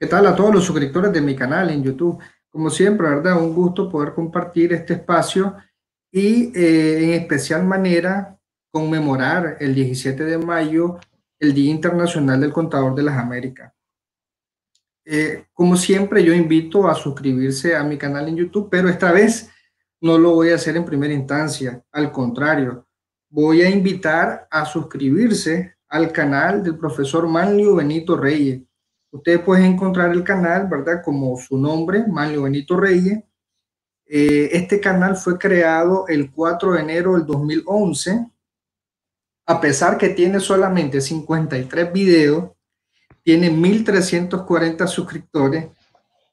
¿Qué tal a todos los suscriptores de mi canal en YouTube? Como siempre, ¿verdad? Un gusto poder compartir este espacio y eh, en especial manera conmemorar el 17 de mayo, el Día Internacional del Contador de las Américas. Eh, como siempre, yo invito a suscribirse a mi canal en YouTube, pero esta vez no lo voy a hacer en primera instancia. Al contrario, voy a invitar a suscribirse al canal del profesor Manlio Benito Reyes Ustedes pueden encontrar el canal, ¿verdad? Como su nombre, Manlio Benito Reyes. Eh, este canal fue creado el 4 de enero del 2011. A pesar que tiene solamente 53 videos, tiene 1.340 suscriptores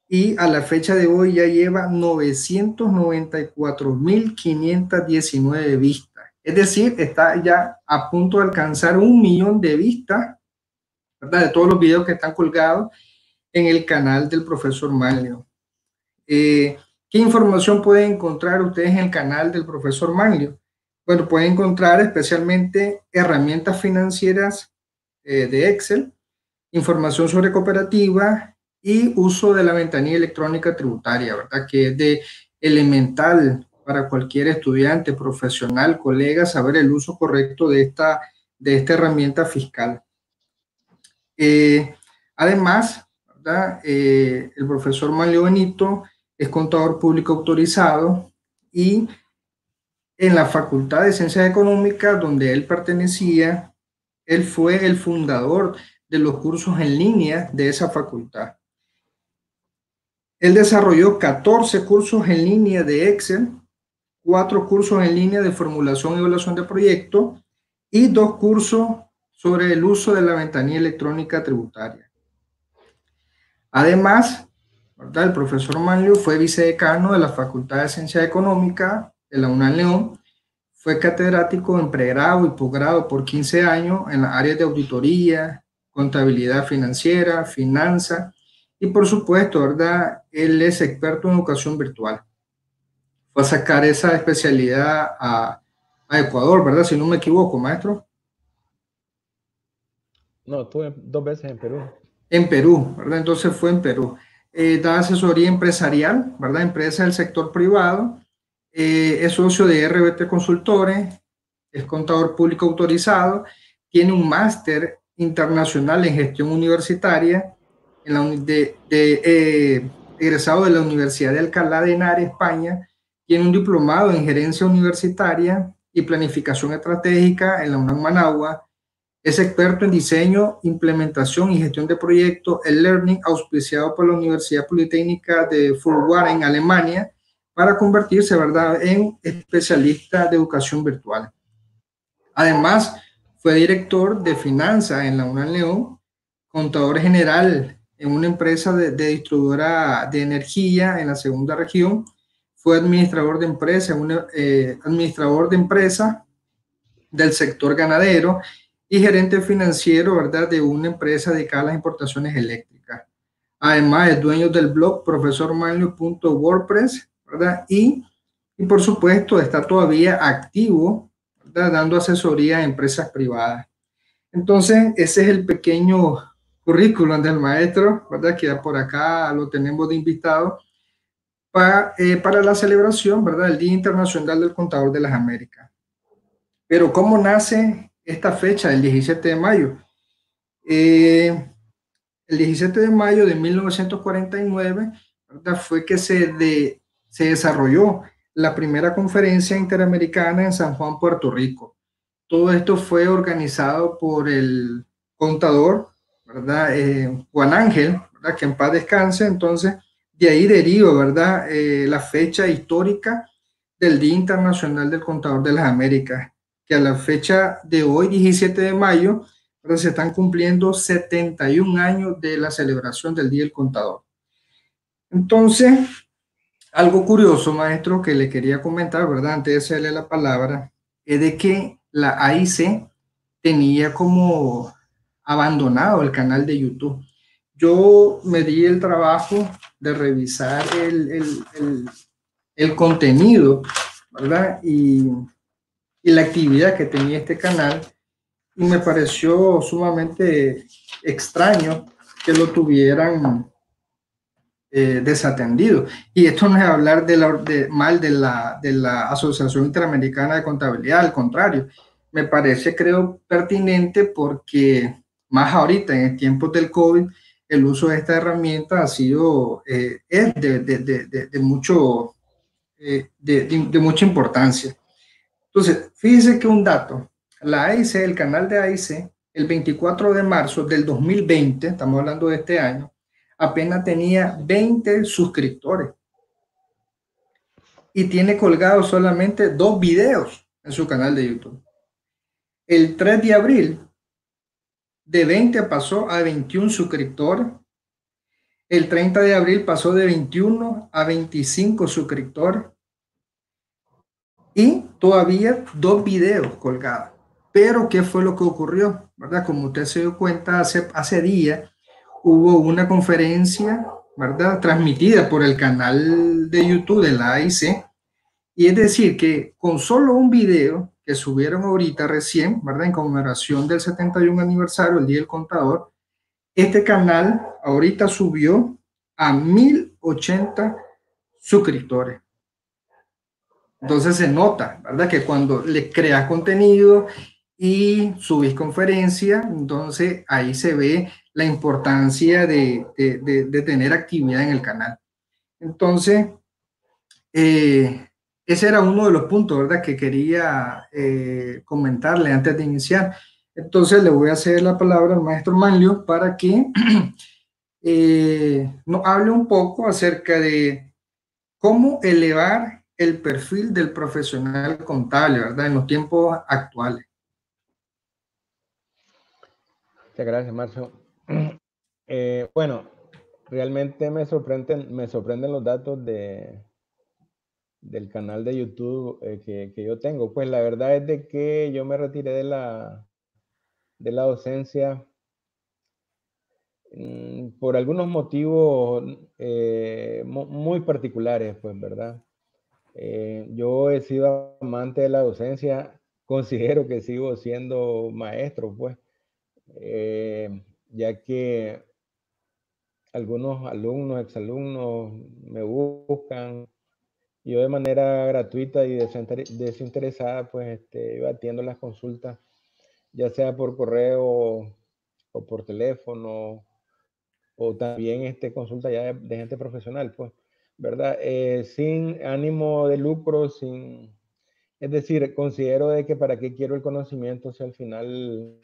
y a la fecha de hoy ya lleva 994.519 vistas. Es decir, está ya a punto de alcanzar un millón de vistas de todos los videos que están colgados en el canal del profesor Manlio. Eh, ¿Qué información pueden encontrar ustedes en el canal del profesor Manlio? Bueno, pueden encontrar especialmente herramientas financieras eh, de Excel, información sobre cooperativa y uso de la ventanilla electrónica tributaria, ¿verdad? Que es de elemental para cualquier estudiante, profesional, colega, saber el uso correcto de esta, de esta herramienta fiscal. Eh, además, eh, el profesor Manlio Benito es contador público autorizado y en la Facultad de Ciencias Económicas, donde él pertenecía, él fue el fundador de los cursos en línea de esa facultad. Él desarrolló 14 cursos en línea de Excel, cuatro cursos en línea de formulación y evaluación de proyectos y dos cursos sobre el uso de la ventanilla electrónica tributaria. Además, el profesor Manlio fue vicedecano de la Facultad de Ciencia Económica de la UNAM León, fue catedrático en pregrado y posgrado por 15 años en las áreas de auditoría, contabilidad financiera, finanza y por supuesto, ¿verdad? Él es experto en educación virtual. Fue a sacar esa especialidad a, a Ecuador, ¿verdad? Si no me equivoco, maestro. No, estuve dos veces en Perú. En Perú, ¿verdad? Entonces fue en Perú. Eh, da asesoría empresarial, ¿verdad? Empresa del sector privado. Eh, es socio de RBT Consultores, es contador público autorizado, tiene un máster internacional en gestión universitaria, en la, de, eh, egresado de la Universidad de Alcalá de Henares, España, tiene un diplomado en gerencia universitaria y planificación estratégica en la UNAM Managua, es experto en diseño, implementación y gestión de proyectos, el Learning, auspiciado por la Universidad Politécnica de Furtwängler en Alemania, para convertirse ¿verdad? en especialista de educación virtual. Además, fue director de finanzas en la UNAM León, contador general en una empresa de, distribuidora de energía en la segunda región, fue administrador de empresa, eh, administrador de empresa del sector ganadero y gerente financiero, ¿verdad?, de una empresa dedicada a las importaciones eléctricas. Además, es dueño del blog profesormanlio.wordpress, ¿verdad? Y, y por supuesto, está todavía activo, ¿verdad? Dando asesoría a empresas privadas. Entonces, ese es el pequeño currículum del maestro, ¿verdad? Que por acá lo tenemos de invitado para, eh, para la celebración, ¿verdad? El Día Internacional del Contador de las Américas. Pero, ¿cómo nace esta fecha, el 17 de mayo. Eh, el 17 de mayo de 1949 fue que se, se desarrolló la primera conferencia interamericana en San Juan, Puerto Rico. Todo esto fue organizado por el contador, ¿verdad? Eh, Juan Ángel, ¿verdad? que en paz descanse. Entonces, de ahí deriva ¿verdad? Eh, la fecha histórica del Día Internacional del Contador de las Américas que a la fecha de hoy, 17 de mayo, se están cumpliendo 71 años de la celebración del Día del Contador. Entonces, algo curioso, maestro, que le quería comentar, ¿verdad? Antes de hacerle la palabra, es de que la AIC tenía como abandonado el canal de YouTube. Yo me di el trabajo de revisar el, el, el, el contenido, ¿verdad? Y y la actividad que tenía este canal y me pareció sumamente extraño que lo tuvieran eh, desatendido. Y esto no es hablar de, la, de mal de la, de la Asociación Interamericana de Contabilidad, al contrario, me parece, creo, pertinente porque más ahorita, en tiempos del COVID, el uso de esta herramienta ha sido, eh, es de, de, de, de mucho, eh, de, mucha importancia. Entonces, fíjense que un dato, la AIC, el canal de AIC, el 24 de marzo del 2020, estamos hablando de este año, apenas tenía 20 suscriptores y tiene colgados solamente dos videos en su canal de YouTube. El 3 de abril, de 20 pasó a 21 suscriptores. El 30 de abril pasó de 21 a 25 suscriptores. Y todavía dos videos colgados. Pero, ¿qué fue lo que ocurrió? ¿Verdad? Como usted se dio cuenta, hace, hace días hubo una conferencia, ¿verdad? Transmitida por el canal de YouTube de la AIC. Y es decir, que con solo un video que subieron ahorita recién, ¿verdad? En conmemoración del 71 aniversario, el Día del Contador, este canal ahorita subió a 1080 suscriptores. Entonces se nota, ¿verdad? Que cuando le creas contenido y subís conferencia, entonces ahí se ve la importancia de, de, de, tener actividad en el canal. Entonces, eh, ese era uno de los puntos, ¿verdad?, que quería eh, comentarle antes de iniciar. Entonces le voy a hacer la palabra al maestro Manlio para que eh, nos hable un poco acerca de cómo elevar el perfil del profesional contable, ¿verdad?, en los tiempos actuales. Muchas gracias, Marcio. Eh, bueno, realmente me sorprenden, me sorprenden los datos de, del canal de YouTube eh, que, que, yo tengo. Pues la verdad es de que yo me retiré de la, de la docencia mm, por algunos motivos eh, muy particulares, pues, ¿verdad? Eh, yo he sido amante de la docencia, considero que sigo siendo maestro, pues, ya que algunos alumnos, exalumnos me buscan yo de manera gratuita y desinteresada, pues este, atiendo las consultas, ya sea por correo o por teléfono, o también este, consulta ya de, gente profesional, pues, ¿verdad? Eh, sin ánimo de lucro, sin... Es decir, considero de que para qué quiero el conocimiento si al final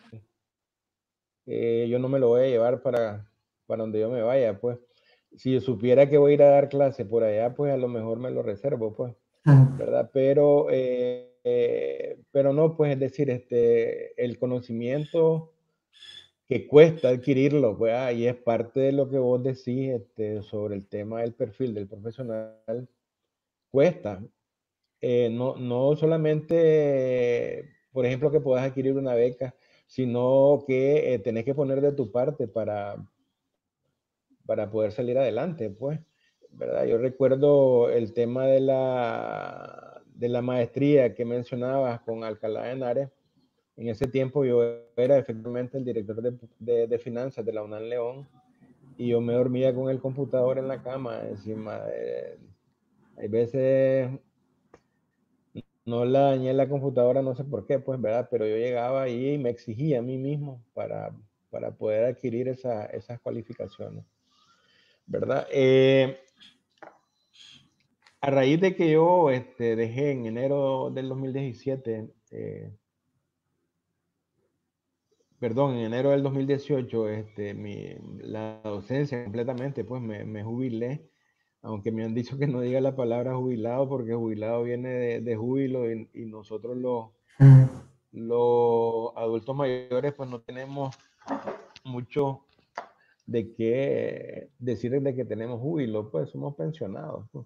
eh, yo no me lo voy a llevar para, para donde yo me vaya, pues si yo supiera que voy a ir a dar clase por allá, pues a lo mejor me lo reservo, pues, ¿verdad? Pero, eh, eh, pero no, pues es decir, este, el conocimiento que cuesta adquirirlo, pues, y es parte de lo que vos decís este, sobre el tema del perfil del profesional, cuesta. Eh, no, no solamente, por ejemplo, que puedas adquirir una beca, sino que tenés que poner de tu parte para, para poder salir adelante, pues, ¿verdad? Yo recuerdo el tema de la, de la maestría que mencionabas con Alcalá de Henares. En ese tiempo yo era efectivamente el director de, de, finanzas de la UNAM León y yo me dormía con el computador en la cama encima. De, hay veces no la dañé la computadora, no sé por qué, pues, ¿verdad? Pero yo llegaba ahí y me exigía a mí mismo para, para poder adquirir esa, esas cualificaciones. ¿verdad? Eh, a raíz de que yo este, dejé en enero del 2017, eh, perdón, en enero del 2018, este, mi, la docencia completamente, pues me, me, jubilé, aunque me han dicho que no diga la palabra jubilado, porque jubilado viene de, de júbilo y, y nosotros los, los adultos mayores pues no tenemos mucho de que decir de que tenemos júbilo, pues somos pensionados. Pues.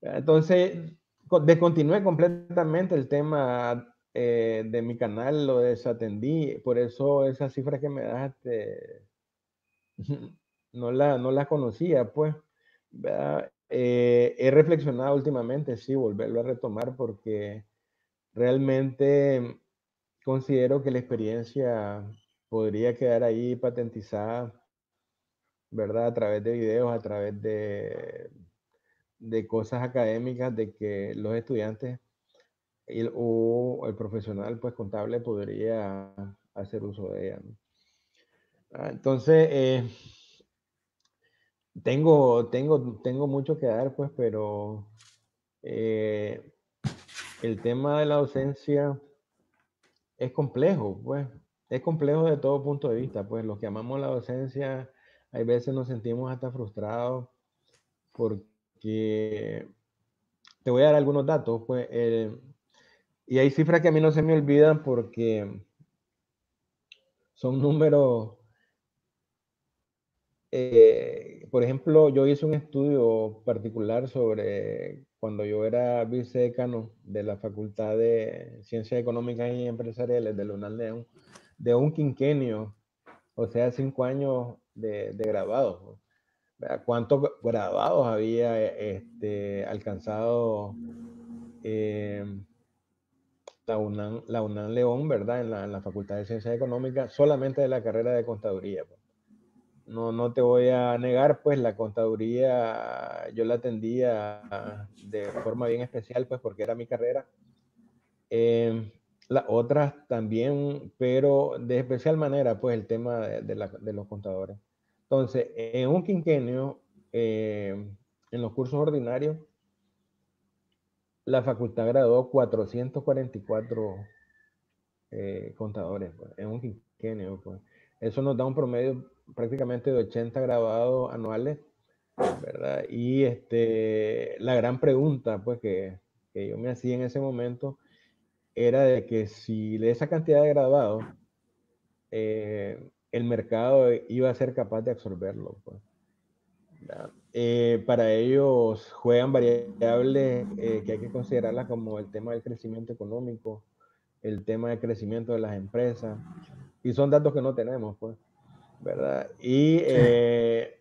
Entonces, descontinué completamente el tema eh, de mi canal, lo desatendí, por eso esa cifra que me das, este, no, la, no la conocía, pues. Eh, he reflexionado últimamente, sí, volverlo a retomar porque realmente considero que la experiencia podría quedar ahí patentizada ¿verdad? A través de videos, a través de, de cosas académicas, de que los estudiantes o el profesional pues contable podría hacer uso de ella. Ah, entonces, eh, tengo, tengo, tengo mucho que dar, pues, pero eh, el tema de la docencia es complejo, pues, es complejo de todo punto de vista, pues, los que amamos la docencia, hay veces nos sentimos hasta frustrados porque te voy a dar algunos datos, pues, y hay cifras que a mí no se me olvidan porque son números eh, por ejemplo, yo hice un estudio particular sobre cuando yo era vicedecano de la Facultad de Ciencias Económicas y Empresariales de la UNAM de, un quinquenio, o sea, cinco años de, de graduados. ¿Cuántos graduados había este, alcanzado eh, la, UNAM, la UNAM León, verdad, en la, en la, Facultad de Ciencias Económicas, solamente de la carrera de contaduría? Pues? no, no te voy a negar, pues la contaduría yo la atendía de forma bien especial, pues porque era mi carrera. Eh, las otras también, pero de especial manera, pues el tema de, los contadores. Entonces, en un quinquenio, eh, en los cursos ordinarios, la facultad graduó 444 eh, contadores pues, en un quinquenio. Pues. Eso nos da un promedio prácticamente de 80 grabados anuales, ¿verdad? Y este, la gran pregunta, pues, que, que yo me hacía en ese momento era de que si de esa cantidad de grabados, eh, el mercado iba a ser capaz de absorberlo. Pues. Eh, para ellos juegan variables eh, que hay que considerarlas como el tema del crecimiento económico, el tema del crecimiento de las empresas, y son datos que no tenemos, pues. ¿verdad? Y eh,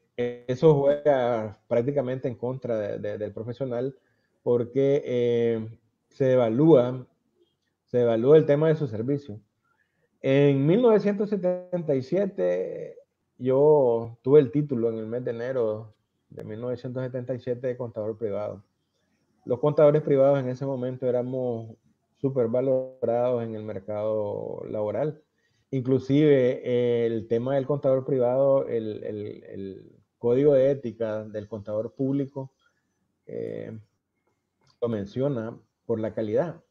eso juega prácticamente en contra del profesional porque eh, se evalúa, se evalúa el tema de su servicio. En 1977 yo tuve el título en el mes de enero de 1977 de contador privado. Los contadores privados en ese momento éramos súper valorados en el mercado laboral Inclusive el tema del contador privado, el, código de ética del contador público eh, lo menciona por la calidad,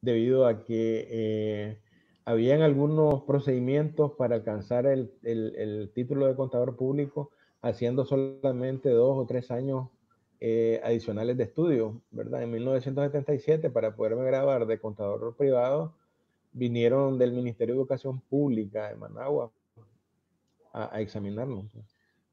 debido a que eh, habían algunos procedimientos para alcanzar el, título de contador público haciendo solamente dos o tres años eh, adicionales de estudio, ¿verdad? En 1977, para poderme grabar de contador privado, vinieron del Ministerio de Educación Pública de Managua a, examinarnos,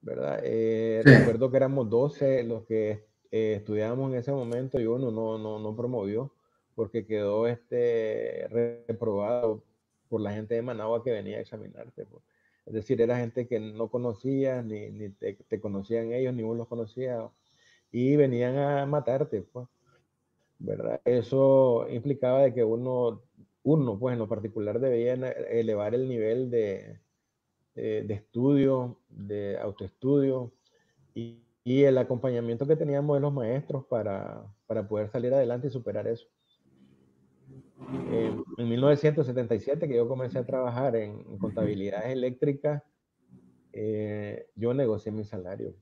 ¿verdad? Eh, recuerdo que éramos 12 los que eh, estudiábamos en ese momento y uno no, no, no promovió porque quedó este, reprobado por la gente de Managua que venía a examinarte. Pues. Es decir, era gente que no conocía, ni, ni te, te, conocían ellos, ni uno los conocía, y venían a matarte, pues. ¿verdad? Eso implicaba de que uno uno, pues en lo particular, debía elevar el nivel de, de, estudio, de autoestudio y, y, el acompañamiento que teníamos de los maestros para, para poder salir adelante y superar eso. En 1977, que yo comencé a trabajar en, contabilidad eléctrica, eh, yo negocié mi salario.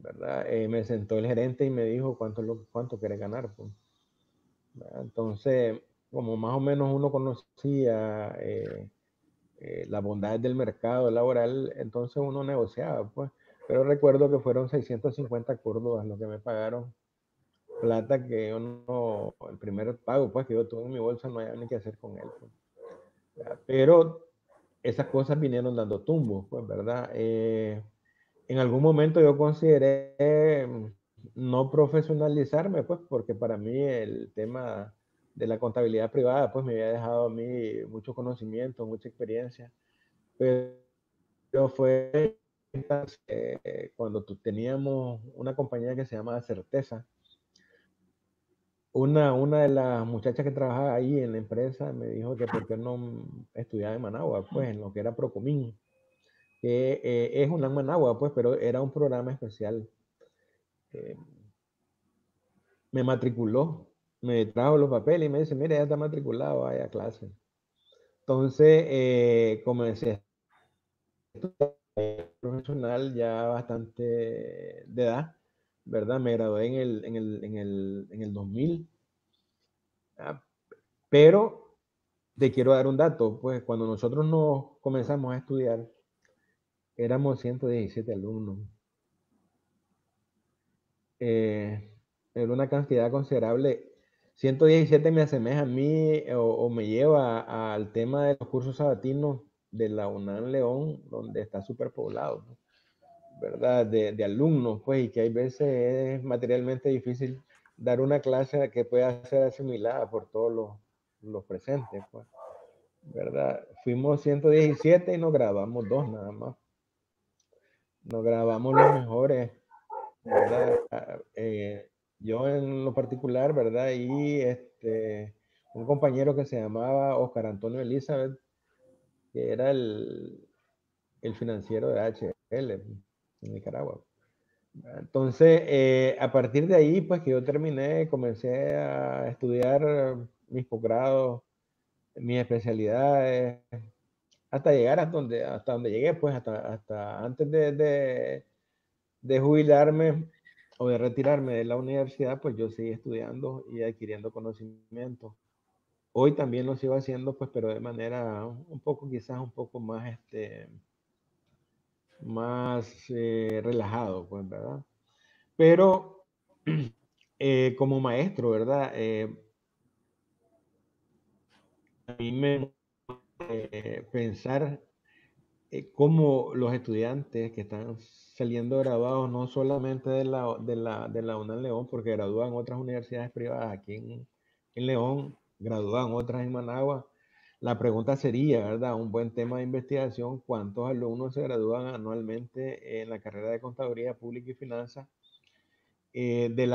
¿verdad? Eh, me sentó el gerente y me dijo cuánto, lo, cuánto querés ganar. Pues. Entonces, como más o menos uno conocía eh, eh, las bondades del mercado laboral, entonces uno negociaba, pues. Pero recuerdo que fueron 650 córdobas lo que me pagaron. Plata que yo no, el primer pago pues que yo tuve en mi bolsa no había ni que hacer con él. Pues. Pero esas cosas vinieron dando tumbos, pues, ¿verdad? Eh, en algún momento yo consideré mm, no profesionalizarme, pues, porque para mí el tema de la contabilidad privada, pues me había dejado a mí mucho conocimiento, mucha experiencia, pero fue eh, cuando teníamos una compañía que se llama Certeza, una, una de las muchachas que trabajaba ahí en la empresa me dijo que por qué no estudiaba en Managua, pues en lo que era Procomín, que eh, es una Managua, pues, pero era un programa especial. Eh, me matriculó, me trajo los papeles y me dice, mire, ya está matriculado, vaya a clase. Entonces, eh, comencé profesional ya bastante de edad, ¿verdad? Me gradué en el, en el, en el, en el 2000. Pero te quiero dar un dato, pues cuando nosotros nos comenzamos a estudiar, éramos 117 alumnos. Eh, era una cantidad considerable. 117 me asemeja a mí o, me lleva al tema de los cursos sabatinos de la UNAM León, donde está súper poblado, ¿verdad? De, alumnos, pues, y que hay veces es materialmente difícil dar una clase que pueda ser asimilada por todos los, los presentes, pues, ¿verdad? Fuimos 117 y nos grabamos dos nada más. Nos grabamos los mejores, ¿verdad? Ah, eh, yo en lo particular, ¿verdad? Y este, un compañero que se llamaba Oscar Antonio Elizabeth, que era el, el financiero de HL en Nicaragua. Entonces, eh, a partir de ahí, pues que yo terminé, comencé a estudiar mis posgrados, mis especialidades, hasta llegar hasta donde, hasta donde llegué, pues hasta, hasta antes de, de, de jubilarme o de retirarme de la universidad, pues yo seguí estudiando y adquiriendo conocimiento. Hoy también lo sigo haciendo, pues, pero de manera un poco, quizás un poco más, este, más eh, relajado, pues, ¿verdad? Pero eh, como maestro, ¿verdad? Eh, a mí me pensar cómo los estudiantes que están saliendo graduados no solamente de la, de la, de la UNAM León, porque gradúan otras universidades privadas aquí en, en León, gradúan otras en Managua, la pregunta sería, ¿verdad? Un buen tema de investigación, ¿cuántos alumnos se gradúan anualmente en la carrera de Contaduría Pública y Finanzas eh, de,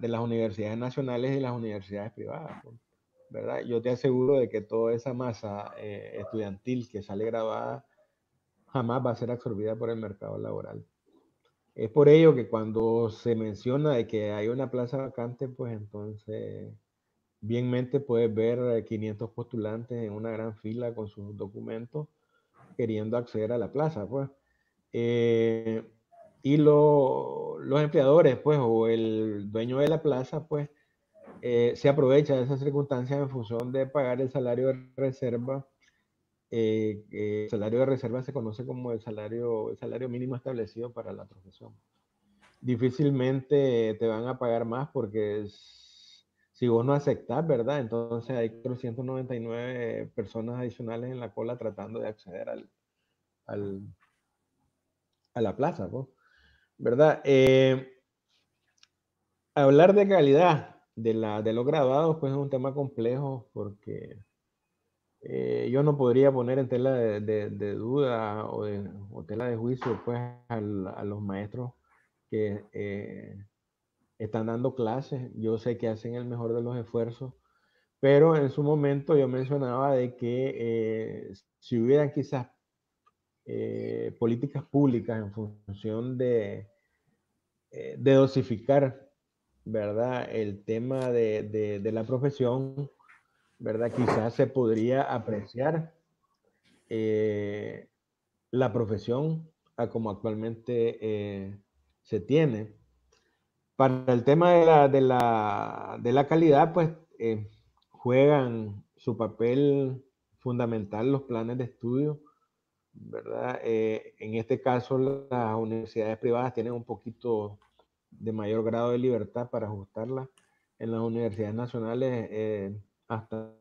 de, las universidades nacionales y las universidades privadas? ¿Verdad? Yo te aseguro de que toda esa masa eh, estudiantil que sale graduada jamás va a ser absorbida por el mercado laboral. Es por ello que cuando se menciona de que hay una plaza vacante, pues entonces Bienmente puedes ver 500 postulantes en una gran fila con sus documentos queriendo acceder a la plaza, pues. Eh, y los empleadores, pues, o el dueño de la plaza, pues, eh, se aprovecha de esas circunstancias en función de pagar el salario de reserva. Eh, el salario de reserva se conoce como el salario, el salario mínimo establecido para la profesión. Difícilmente te van a pagar más porque es si vos no aceptás, ¿verdad? Entonces hay 399 personas adicionales en la cola tratando de acceder al, a la plaza, ¿verdad? Eh, hablar de calidad de, la, de los graduados, pues es un tema complejo porque eh, yo no podría poner en tela de, duda o, tela de juicio, pues, a los maestros que eh, están dando clases, yo sé que hacen el mejor de los esfuerzos, pero en su momento yo mencionaba de que eh, si hubieran quizás eh, políticas públicas en función de, eh, de dosificar, ¿verdad? El tema de, de, la profesión, ¿verdad? Quizás se podría apreciar la profesión a como actualmente se tiene. Para el tema de la, de la, de la calidad, pues eh, juegan su papel fundamental los planes de estudio, ¿verdad? Eh, en este caso, las universidades privadas tienen un poquito de mayor grado de libertad para ajustarla. En las universidades nacionales, eh, hasta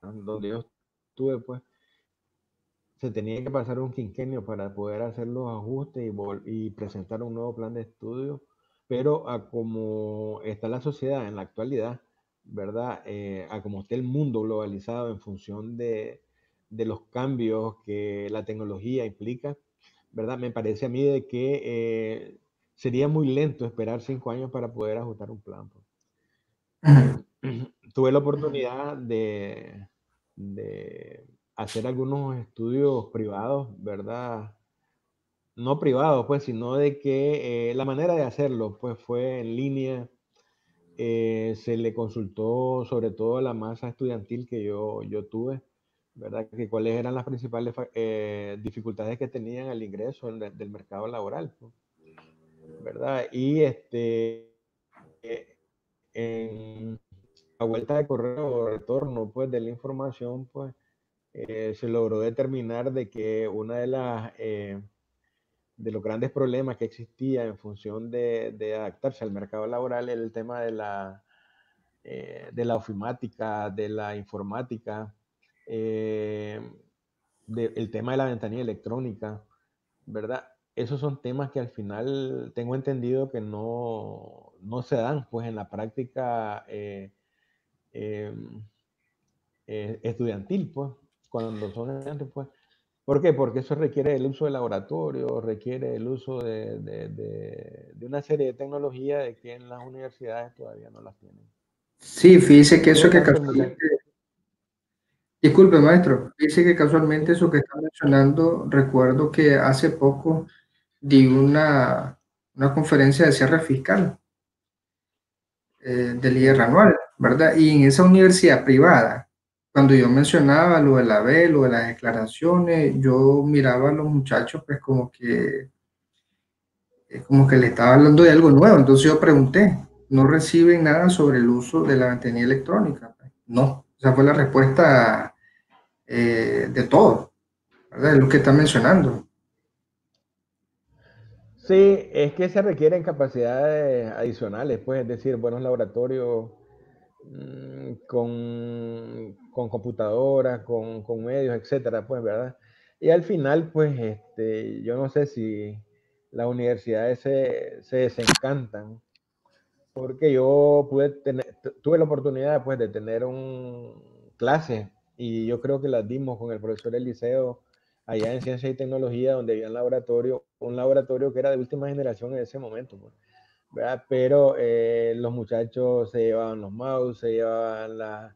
donde yo estuve, pues, se tenía que pasar un quinquenio para poder hacer los ajustes y, y presentar un nuevo plan de estudio pero a como está la sociedad en la actualidad, ¿verdad? Eh, a como está el mundo globalizado en función de, los cambios que la tecnología implica, ¿verdad? Me parece a mí de que eh, sería muy lento esperar cinco años para poder ajustar un plan. Pues. Tuve la oportunidad de, hacer algunos estudios privados, ¿verdad? No privados, pues, sino de que eh, la manera de hacerlo, pues, fue en línea. Eh, se le consultó sobre todo a la masa estudiantil que yo, yo tuve, ¿verdad? Que cuáles eran las principales eh, dificultades que tenían al ingreso del, mercado laboral, ¿verdad? Y este, en la vuelta de correo o retorno, pues, de la información, pues, se logró determinar de que una de las de los grandes problemas que existía en función de, adaptarse al mercado laboral el tema de la eh, de la ofimática, de la informática, el tema de la ventanilla electrónica, ¿verdad? Esos son temas que al final tengo entendido que no, no se dan pues en la práctica estudiantil, pues cuando son estudiantes, pues. ¿Por qué? Porque eso requiere el uso de laboratorio, requiere el uso de, de, de, una serie de tecnologías de que en las universidades todavía no las tienen. Sí, fíjese que eso que casualmente... Disculpe, maestro, fíjese que casualmente eso que está mencionando, recuerdo que hace poco di una, una conferencia de cierre fiscal eh, del IR anual, ¿verdad? Y en esa universidad privada, cuando yo mencionaba lo de la B, lo de las declaraciones, yo miraba a los muchachos pues como que, eh, como que le estaba hablando de algo nuevo. Entonces yo pregunté, ¿no reciben nada sobre el uso de la ventanilla electrónica? No, esa fue la respuesta eh, de todo, ¿verdad? Es lo que está mencionando. Sí, es que se requieren capacidades adicionales, pues, es decir, buenos laboratorios, con, con computadoras, con, con, medios, etcétera, pues, ¿verdad? Y al final, pues, este, yo no sé si las universidades se, se desencantan, porque yo pude tener, tuve la oportunidad, pues, de tener un clase, y yo creo que las dimos con el profesor Eliseo, allá en Ciencia y Tecnología, donde había un laboratorio, un laboratorio que era de última generación en ese momento, pues pero eh, los muchachos se llevaban los mouse, se llevaban las,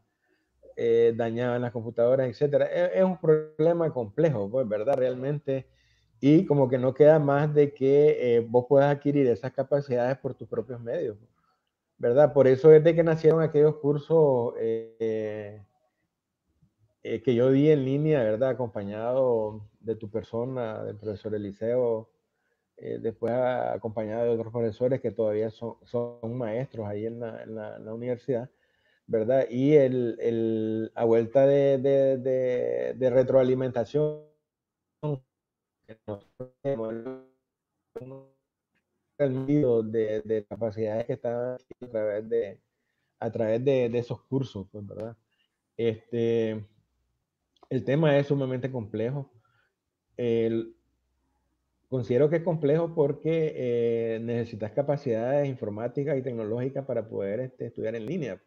eh, dañaban las computadoras, etc. Es, es, un problema complejo, pues, ¿verdad? Realmente. Y como que no queda más de que eh, vos puedas adquirir esas capacidades por tus propios medios, ¿verdad? Por eso es de que nacieron aquellos cursos que yo di en línea, ¿verdad? Acompañado de tu persona, del profesor Eliseo, eh, después acompañado de otros profesores que todavía son, son maestros ahí en la, en la, universidad, ¿verdad? Y el, el, a vuelta de, de, de, retroalimentación, de, de capacidades que están a través de, a través de, de esos cursos, pues, ¿verdad? Este, el tema es sumamente complejo. El, Considero que es complejo porque eh, necesitas capacidades informáticas y tecnológicas para poder este, estudiar en línea.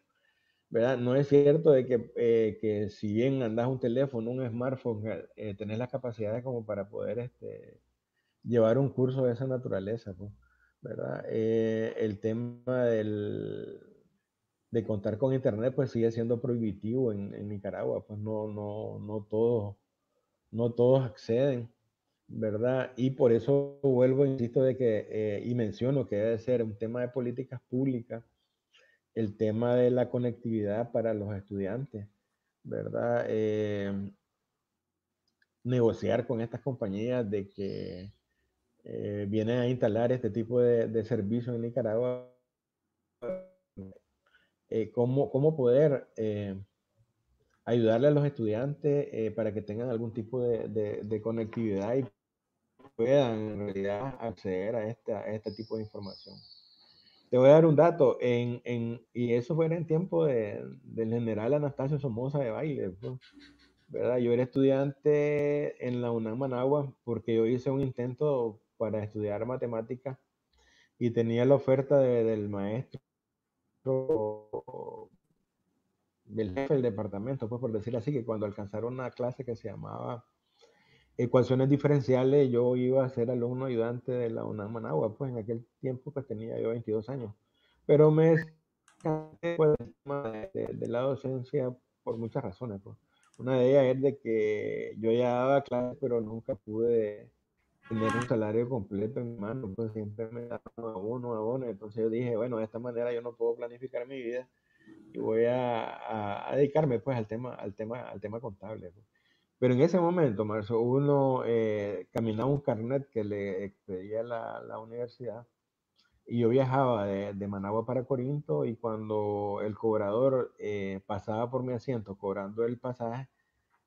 ¿verdad? No es cierto de que, eh, que si bien andas un teléfono, un smartphone, eh, tenés las capacidades como para poder este, llevar un curso de esa naturaleza. Pues, ¿verdad? el tema del, de contar con internet pues sigue siendo prohibitivo en, en Nicaragua, pues no, no, no, todos, no todos acceden. ¿Verdad? Y por eso vuelvo, insisto, de que, eh, y menciono que debe ser un tema de políticas públicas, el tema de la conectividad para los estudiantes, ¿verdad? Eh, negociar con estas compañías de que eh, vienen a instalar este tipo de, de servicios en Nicaragua, cómo, cómo, poder ayudarle a los estudiantes para que tengan algún tipo de, de, de conectividad y puedan en realidad acceder a, esta, este tipo de información. Te voy a dar un dato, en, en, y eso fue en tiempo de, del general Anastasio Somoza de baile, pues, ¿verdad? Yo era estudiante en la UNAM Managua porque yo hice un intento para estudiar matemáticas y tenía la oferta del maestro del jefe del departamento, pues por decir así, que cuando alcanzaron una clase que se llamaba ecuaciones diferenciales, yo iba a ser alumno ayudante de la UNAM Managua, pues en aquel tiempo pues tenía yo 22 años. Pero me pues, de, la docencia por muchas razones, pues. Una de ellas es de que yo ya daba clases, pero nunca pude tener un salario completo en mano, pues siempre me daban uno, abono. Entonces yo dije, bueno, de esta manera yo no puedo planificar mi vida y voy a, a, dedicarme pues al tema, al tema, al tema contable. Pues. Pero en ese momento, Marzo, uno eh, caminaba un carnet que le expedía la, la universidad y yo viajaba de, de, Managua para Corinto y cuando el cobrador eh, pasaba por mi asiento cobrando el pasaje,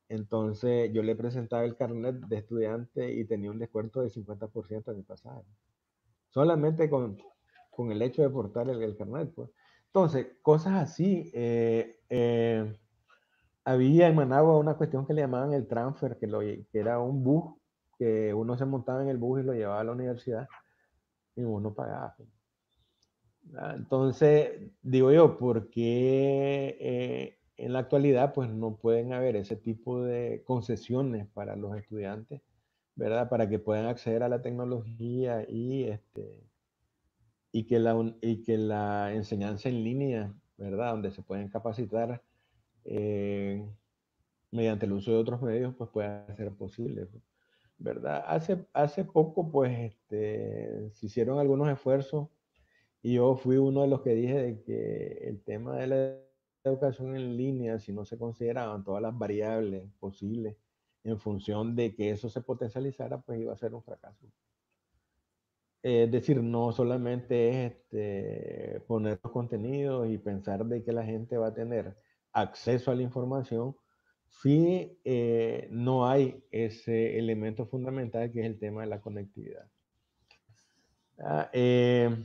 entonces yo le presentaba el carnet de estudiante y tenía un descuento de 50% en el pasaje. Solamente con, con, el hecho de portar el, el carnet. Pues. Entonces, cosas así. Eh, eh, había en Managua una cuestión que le llamaban el transfer, que, lo, que era un bus, que uno se montaba en el bus y lo llevaba a la universidad y uno pagaba. Ah, entonces, digo yo, ¿por qué eh, en la actualidad pues no pueden haber ese tipo de concesiones para los estudiantes, ¿verdad? Para que puedan acceder a la tecnología y, este, y, que, la, y que la enseñanza en línea, ¿verdad? Donde se pueden capacitar eh, mediante el uso de otros medios, pues pueda ser posible. ¿verdad? Hace, hace poco, pues, este, se hicieron algunos esfuerzos y yo fui uno de los que dije de que el tema de la educación en línea, si no se consideraban todas las variables posibles en función de que eso se potencializara, pues iba a ser un fracaso. Es decir, no solamente es este, poner los contenidos y pensar de que la gente va a tener acceso a la información, si eh, no hay ese elemento fundamental que es el tema de la conectividad. Ah, eh,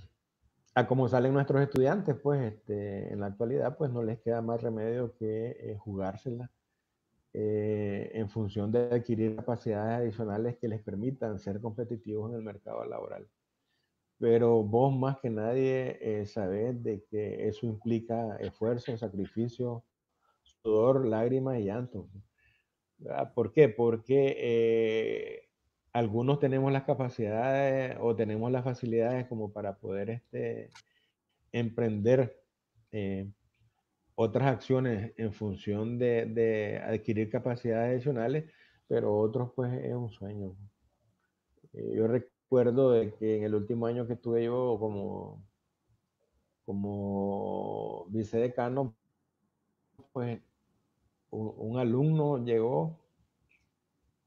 a cómo salen nuestros estudiantes, pues este, en la actualidad, pues no les queda más remedio que eh, jugársela en función de adquirir capacidades adicionales que les permitan ser competitivos en el mercado laboral. Pero vos más que nadie sabés de que eso implica esfuerzo, sacrificio, sudor, lágrimas y llanto. ¿Por qué? Porque eh, algunos tenemos las capacidades o tenemos las facilidades como para poder este, emprender eh, otras acciones en función de, adquirir capacidades adicionales, pero otros pues es un sueño. Eh, yo recuerdo de que en el último año que estuve yo como, como vicedecano, pues un, alumno llegó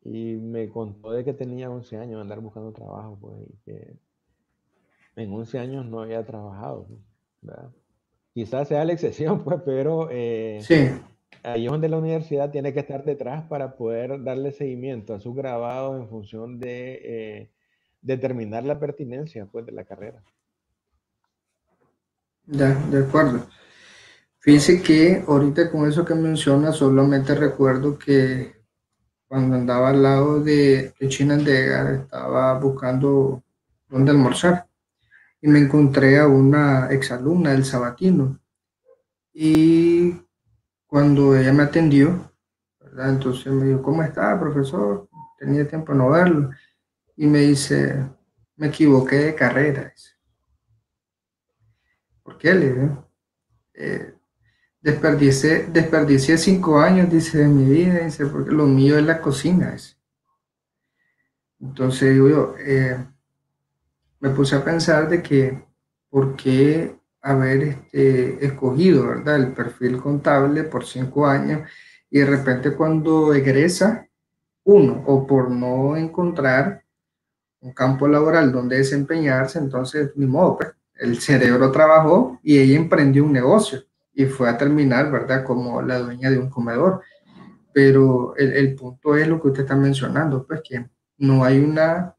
y me contó de que tenía 11 años andar buscando trabajo, pues, y que en 11 años no había trabajado, Quizás sea la excepción, pues, pero eh, ahí es donde la universidad tiene que estar detrás para poder darle seguimiento a sus grabados en función de eh, determinar la pertinencia, pues, de la carrera. Ya, de acuerdo. Fíjense que ahorita con eso que menciona, solamente recuerdo que cuando andaba al lado de, de Chinandega estaba buscando dónde almorzar y me encontré a una exalumna del Sabatino. Y cuando ella me atendió, entonces me dijo, ¿cómo está, profesor? Tenía tiempo de no verlo. Y me dice, me equivoqué de carrera. ¿Por qué le? Eh, Desperdicié, desperdicié cinco años, dice, de mi vida, dice, porque lo mío es la cocina. Entonces yo, eh, me puse a pensar de que, ¿por qué haber este, escogido, verdad, el perfil contable por cinco años y de repente cuando egresa uno o por no encontrar un campo laboral donde desempeñarse, entonces ni modo, pues, el cerebro trabajó y ella emprendió un negocio y fue a terminar, ¿verdad?, como la dueña de un comedor. Pero el, el punto es lo que usted está mencionando, pues que no hay una,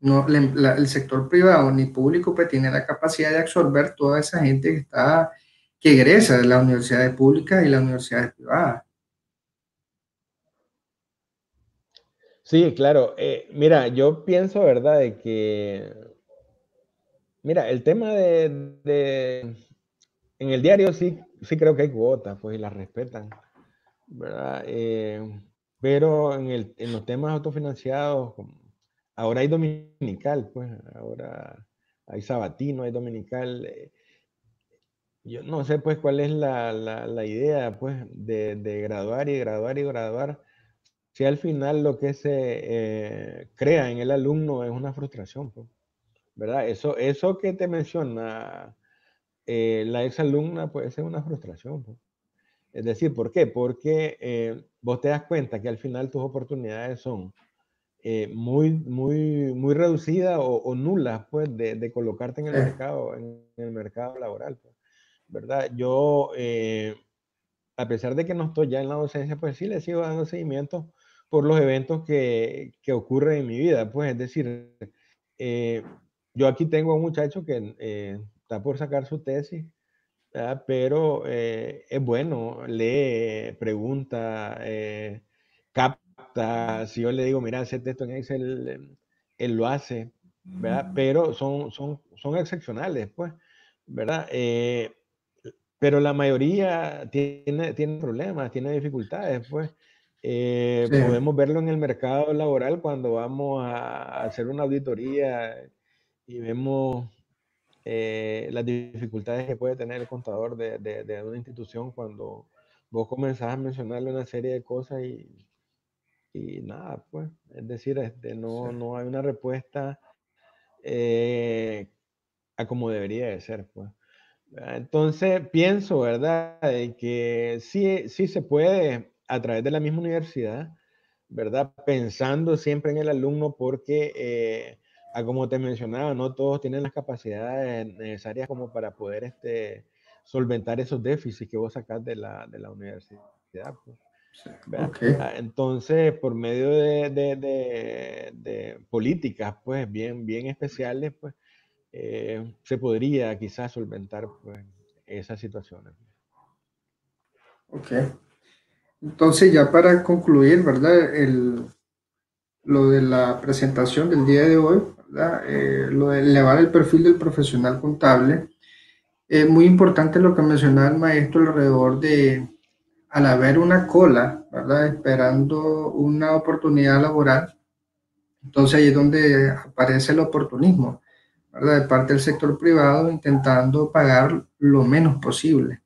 no, el sector privado ni público pues tiene la capacidad de absorber toda esa gente que está, que egresa de las universidades públicas y las universidades privadas. Sí, claro. Eh, mira, yo pienso, ¿verdad?, de que, mira, el tema de en el diario sí, sí creo que hay cuotas, pues, y las respetan, ¿verdad? Eh, pero en, el, en, los temas autofinanciados, ahora hay dominical, pues, ahora hay sabatino, hay dominical. Eh, yo no sé pues cuál es la, la, idea pues de, de, graduar y graduar y graduar. Si al final lo que se eh, crea en el alumno es una frustración, pues, ¿verdad? Eso, eso que te menciona eh, la ex alumna puede ser una frustración. Pues. Es decir, ¿por qué? Porque eh, vos te das cuenta que al final tus oportunidades son muy, muy, muy reducidas o, nulas, pues, de, de, colocarte en el mercado, en el mercado laboral. Pues. ¿verdad? Yo, eh, a pesar de que no estoy ya en la docencia, pues sí le sigo dando seguimiento por los eventos que, que ocurren en mi vida. Pues es decir, eh, yo aquí tengo a un muchacho que eh, está por sacar su tesis, pero es bueno, lee, pregunta, capta. Si yo le digo, mira, ese texto en Excel, él lo hace, ¿verdad? Pero son, son, son excepcionales, pues, ¿verdad? pero la mayoría tiene, tiene problemas, tiene dificultades, pues. Eh, podemos verlo en el mercado laboral cuando vamos a hacer una auditoría y vemos eh, las dificultades que puede tener el contador de, de, una institución cuando vos comenzás a mencionarle una serie de cosas y, y nada, pues, es decir, este, no, no hay una respuesta eh, a como debería de ser, pues. Entonces pienso, ¿verdad? Que sí, sí se puede a través de la misma universidad, ¿verdad? Pensando siempre en el alumno porque, eh, como te mencionaba, no todos tienen las capacidades necesarias como para poder este, solventar esos déficits que vos sacás de la, de la universidad. Pues, ah, entonces, por medio de, de, de, políticas, pues, bien, bien especiales, pues, eh, se podría quizás solventar pues, esas situaciones. Ok. Entonces, ya para concluir, ¿verdad? El, lo de la presentación del día de hoy. Eh, lo de elevar el perfil del profesional contable. Es muy importante lo que mencionaba el maestro alrededor de, al haber una cola, ¿verdad? Esperando una oportunidad laboral, entonces ahí es donde aparece el oportunismo de parte del sector privado intentando pagar lo menos posible.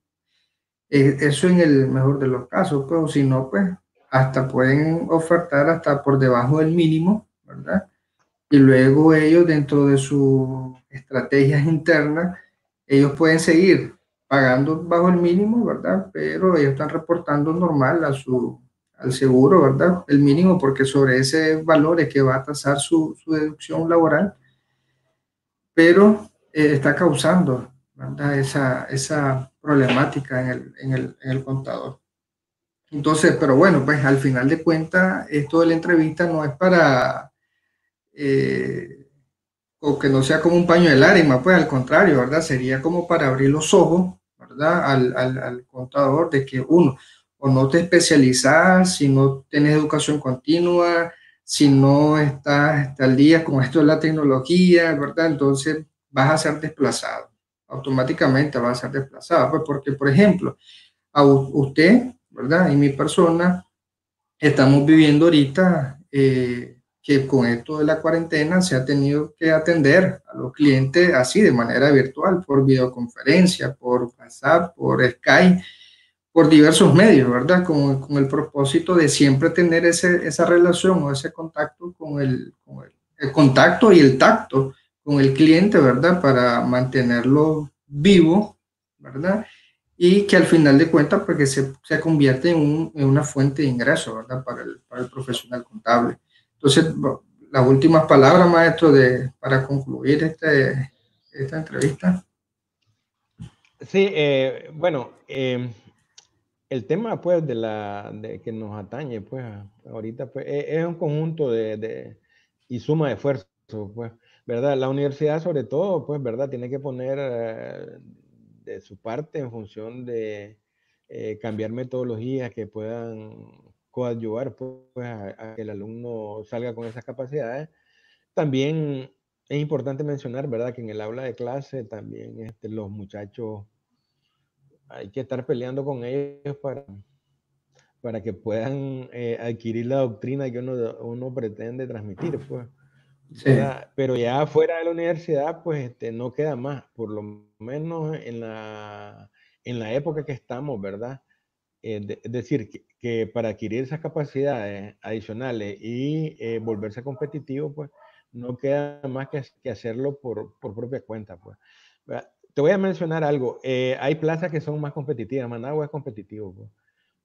Eh, eso en el mejor de los casos, pues, si no, pues hasta pueden ofertar hasta por debajo del mínimo, ¿verdad? Y luego ellos dentro de sus estrategias internas, ellos pueden seguir pagando bajo el mínimo, ¿verdad? Pero ellos están reportando normal a su, al seguro, ¿verdad? El mínimo, porque sobre ese valor es que va a tasar su, su deducción laboral pero eh, está causando Esa, esa problemática en el, en, el, en el, contador. Entonces, pero bueno, pues al final de cuentas, esto de la entrevista no es para eh, o que no sea como un paño de lágrima, pues al contrario, ¿verdad? Sería como para abrir los ojos, ¿verdad? Al, al, al contador de que uno, o no te especializas, si no tienes educación continua, si no estás al día con esto de la tecnología, ¿verdad? Entonces vas a ser desplazado, automáticamente vas a ser desplazado, pues porque, por ejemplo, a usted, ¿verdad? Y mi persona, estamos viviendo ahorita eh, que con esto de la cuarentena se ha tenido que atender a los clientes así de manera virtual, por videoconferencia, por WhatsApp, por Skype, por diversos medios, ¿verdad? Con, con, el propósito de siempre tener ese, esa relación o ese contacto con, el, con el, contacto y el tacto con el cliente, ¿verdad? Para mantenerlo vivo, ¿verdad? Y que al final de cuentas, porque se, se convierte en, un, en, una fuente de ingreso, ¿verdad? Para el, para el profesional contable. Entonces, las últimas palabras, maestro, de, para concluir este, esta entrevista. Sí, eh, bueno, eh, el tema, pues, de la de que nos atañe, pues, ahorita, pues, e, es, un conjunto de, de, y suma de esfuerzos, pues, ¿verdad? La universidad, sobre todo, pues, ¿verdad? Tiene que poner eh, de su parte en función de eh, cambiar metodologías que puedan coadyuvar, pues, a, que el alumno salga con esas capacidades. También es importante mencionar, ¿verdad? Que en el aula de clase también este, los muchachos hay que estar peleando con ellos para, para que puedan eh, adquirir la doctrina que uno, uno pretende transmitir, pues. Pero ya fuera de la universidad, pues este, no queda más, por lo menos en la, en la época que estamos, ¿verdad? Eh, es decir, que, para adquirir esas capacidades adicionales y eh, volverse competitivo, pues no queda más que, que hacerlo por, por, propia cuenta. Pues. Te voy a mencionar algo. Eh, hay plazas que son más competitivas. Managua es competitivo, pues,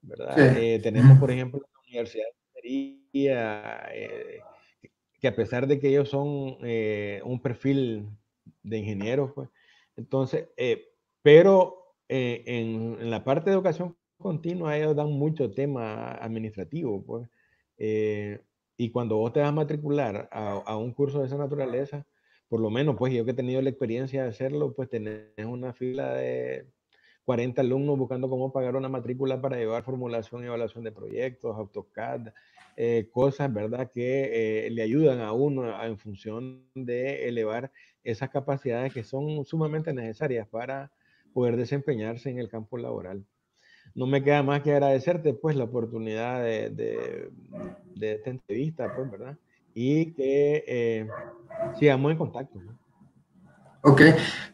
¿verdad? tenemos, por ejemplo, la Universidad de Ingeniería, que a pesar de que ellos son eh, un perfil de ingenieros, pues, entonces, eh, pero eh, en, la parte de educación continua ellos dan mucho tema administrativo, pues, y cuando vos te vas a matricular a, a, un curso de esa naturaleza, por lo menos, pues yo que he tenido la experiencia de hacerlo, pues tenés una fila de 40 alumnos buscando cómo pagar una matrícula para llevar formulación y evaluación de proyectos, AutoCAD, eh, cosas, ¿verdad?, que eh, le ayudan a uno en función de elevar esas capacidades que son sumamente necesarias para poder desempeñarse en el campo laboral. No me queda más que agradecerte, pues, la oportunidad de, de, esta entrevista, pues, ¿verdad? Y que eh, sigamos en contacto. Ok,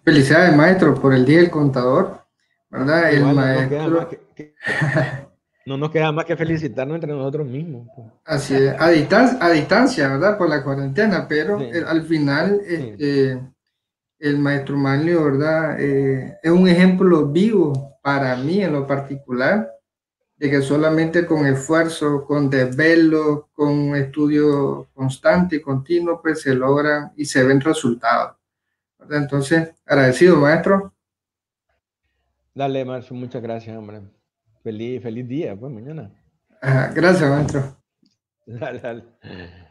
felicidades, maestro, por el Día del Contador, ¿verdad? el maestro... no nos queda más que felicitarnos entre nosotros mismos. Pues. Así es, a, distancia, ¿verdad? Por la cuarentena, pero eh, al final este, el maestro Manlio, ¿verdad? Eh, es un ejemplo vivo para mí en lo particular, de que solamente con esfuerzo, con desvelo, con estudio constante y continuo, pues se logran y se ven resultados. Entonces, agradecido, maestro. Dale, Marcio, muchas gracias, hombre. Feliz, feliz día, pues mañana. gracias, maestro. Dale, dale.